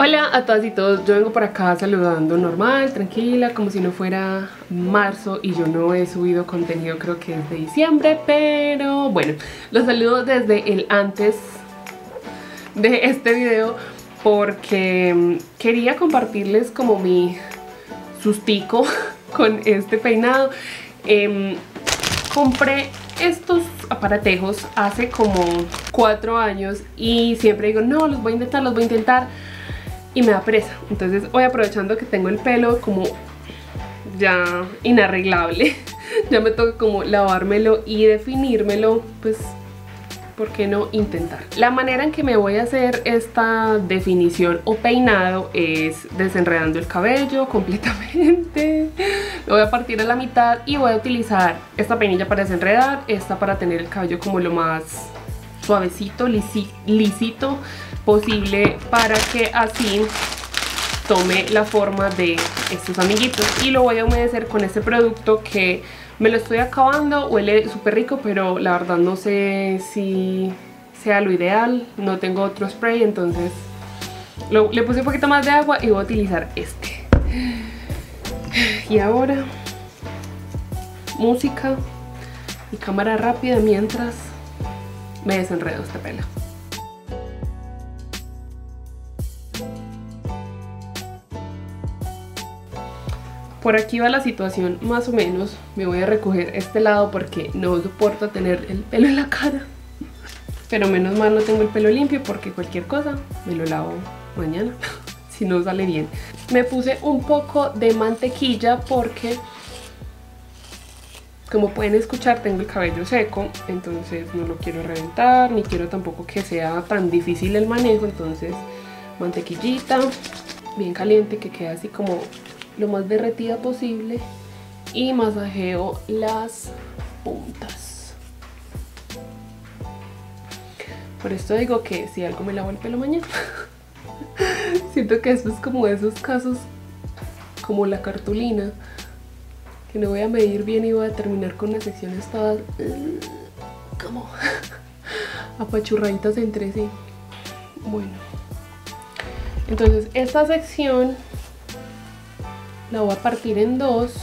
Hola a todas y todos, yo vengo por acá saludando normal, tranquila, como si no fuera marzo y yo no he subido contenido creo que es de diciembre, pero bueno, los saludo desde el antes de este video porque quería compartirles como mi sustico con este peinado. Em, compré estos aparatejos hace como cuatro años y siempre digo, no, los voy a intentar, los voy a intentar y me da presa. Entonces hoy aprovechando que tengo el pelo como ya inarreglable, ya me toca como lavármelo y definírmelo, pues ¿por qué no intentar? La manera en que me voy a hacer esta definición o peinado es desenredando el cabello completamente. Lo voy a partir a la mitad y voy a utilizar esta peinilla para desenredar, esta para tener el cabello como lo más suavecito, lisito posible para que así tome la forma de estos amiguitos y lo voy a humedecer con este producto que me lo estoy acabando, huele súper rico, pero la verdad no sé si sea lo ideal. No tengo otro spray, entonces le puse un poquito más de agua y voy a utilizar este. Y ahora, música y cámara rápida mientras me desenredo este pelo. Por aquí va la situación más o menos. Me voy a recoger este lado porque no soporto tener el pelo en la cara. Pero menos mal no tengo el pelo limpio porque cualquier cosa me lo lavo mañana si no sale bien. Me puse un poco de mantequilla porque como pueden escuchar tengo el cabello seco, entonces no lo quiero reventar, ni quiero tampoco que sea tan difícil el manejo, entonces mantequillita bien caliente que quede así como lo más derretida posible y masajeo las puntas. Por esto digo que si algo me lavo el pelo mañana. Siento que esto es como esos casos como la cartulina que no voy a medir bien y voy a terminar con las secciones todas como apachurraditas entre sí. Bueno, entonces esta sección la voy a partir en dos.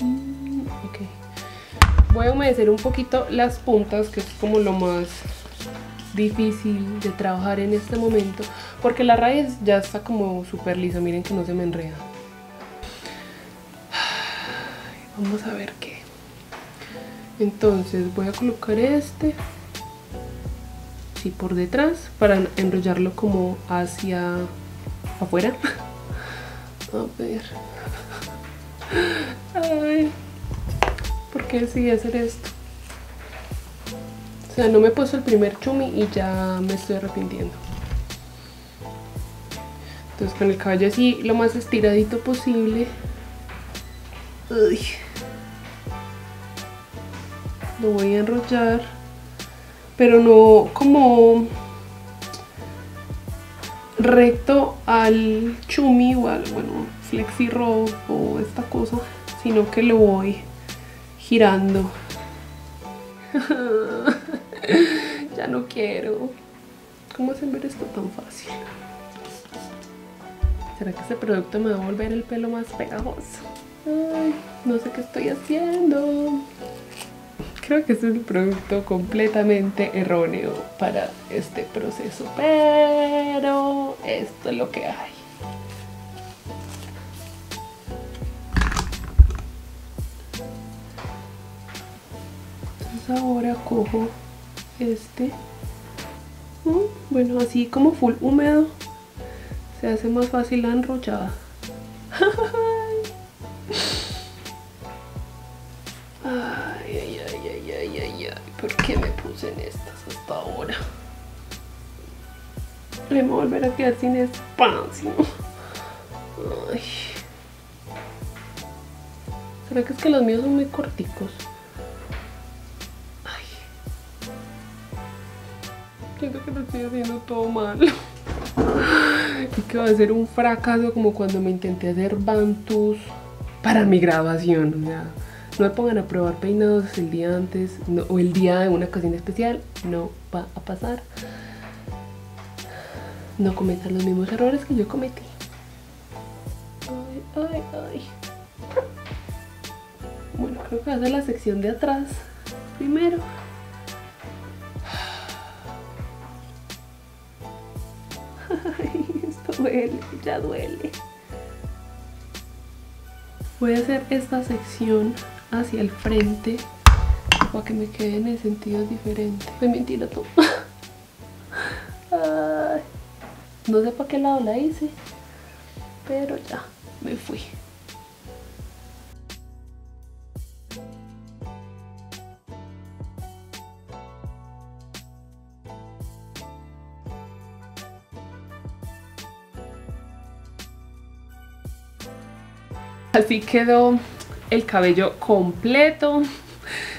Mm, voy a humedecer un poquito las puntas, que es como lo más difícil de trabajar en este momento, porque la raíz ya está como súper lisa, miren que no se me enreda. Vamos a ver qué. Entonces voy a colocar este así por detrás para enrollarlo como hacia afuera. A ver. Ay, ¿por qué decidí hacer esto? O sea, no me he puesto el primer chumi y ya me estoy arrepintiendo. Entonces con el cabello así lo más estiradito posible. Lo voy a enrollar. Pero no como recto al chumi o al, bueno, flexi roll o esta cosa, sino que lo voy girando. ya no quiero. ¿Cómo hacen ver esto tan fácil? ¿Será que este producto me va a volver el pelo más pegajoso? Ay, no sé qué estoy haciendo creo que es un producto completamente erróneo para este proceso, pero esto es lo que hay. Entonces ahora cojo este, mm, bueno así como full húmedo, se hace más fácil la enrollada. ¿Por qué me puse en estas hasta ahora? Le voy a volver a quedar sin espacio. Ay. ¿Será que es que los míos son muy corticos? Ay. Siento que lo estoy haciendo todo mal. Y que va a ser un fracaso como cuando me intenté hacer bantus para mi graduación. O sea, no me pongan a probar peinados el día antes o el día de una ocasión especial. No va a pasar. no cometan los mismos errores que yo cometí. Ay, ay, ay. Bueno, creo que va a ser la sección de atrás primero. Esto duele, ya duele. Voy a hacer esta sección hacia el frente para que me quede en el sentido diferente. Me mentira tú. No sé para qué lado la hice, pero ya, me fui. Así quedó el cabello completo.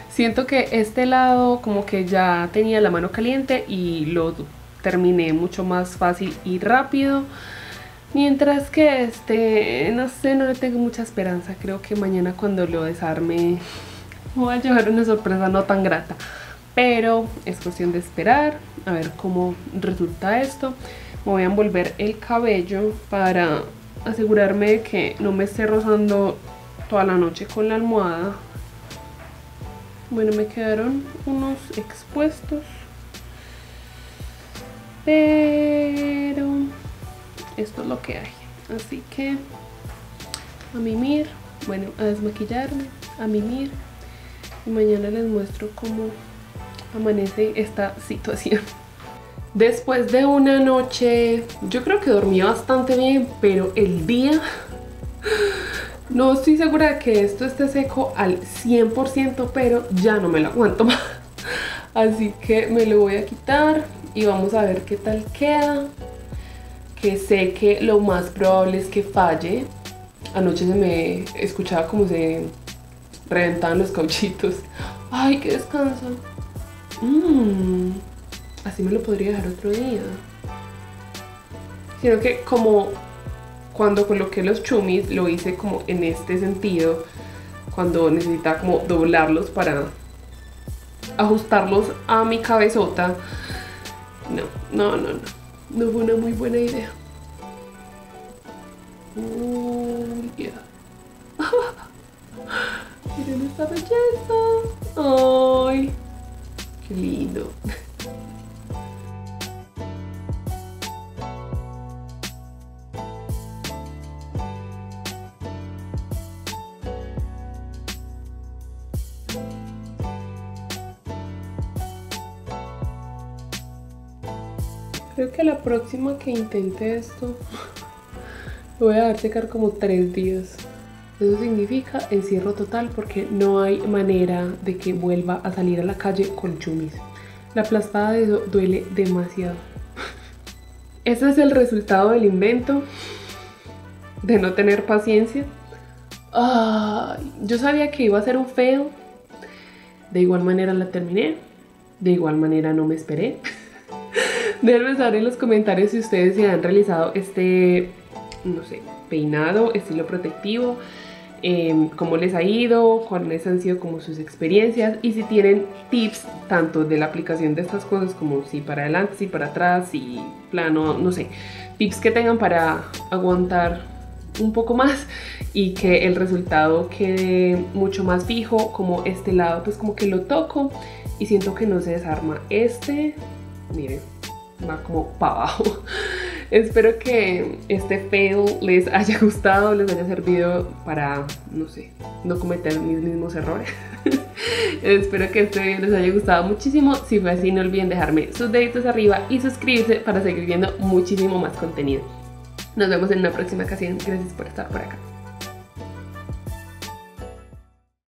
Siento que este lado como que ya tenía la mano caliente y lo terminé mucho más fácil y rápido. Mientras que este, no sé, no le tengo mucha esperanza. Creo que mañana cuando lo desarme voy a llevar una sorpresa no tan grata. Pero es cuestión de esperar a ver cómo resulta esto. Me voy a envolver el cabello para asegurarme de que no me esté rozando toda la noche con la almohada. Bueno, me quedaron unos expuestos. Pero esto es lo que hay. Así que a mimir, bueno, a desmaquillarme, a mimir. Y mañana les muestro cómo amanece esta situación. Después de una noche, yo creo que dormí bastante bien, pero el día no estoy segura de que esto esté seco al 100%, pero ya no me lo aguanto más. Así que me lo voy a quitar y vamos a ver qué tal queda. Que sé que lo más probable es que falle. Anoche se me escuchaba como se reventaban los cauchitos. Ay, qué descanso. Mmm, así me lo podría dejar otro día. Sino que como cuando coloqué los chumis lo hice como en este sentido. Cuando necesitaba como doblarlos para ajustarlos a mi cabezota. No, no, no, no. No fue una muy buena idea. Oh, yeah. Miren esta belleza. Ay, qué lindo. Creo que la próxima que intente esto lo voy a dejar secar como tres días. Eso significa encierro total porque no hay manera de que vuelva a salir a la calle con chumis. La aplastada de eso duele demasiado. Ese es el resultado del invento de no tener paciencia. yo sabía que iba a ser un feo. De igual manera la terminé. De igual manera no me esperé. Déjenme saber en los comentarios si ustedes se han realizado este, no sé, peinado, estilo protectivo, eh, cómo les ha ido, cuáles han sido como sus experiencias y si tienen tips tanto de la aplicación de estas cosas como si para adelante, si para atrás, si plano, no sé, tips que tengan para aguantar un poco más y que el resultado quede mucho más fijo como este lado pues como que lo toco y siento que no se desarma este miren va como para abajo. Espero que este fail les haya gustado, les haya servido para, no sé, no cometer mis mismos errores. Espero que este video les haya gustado muchísimo. Si fue así, no olviden dejarme sus deditos arriba y suscribirse para seguir viendo muchísimo más contenido. Nos vemos en una próxima ocasión. Gracias por estar por acá.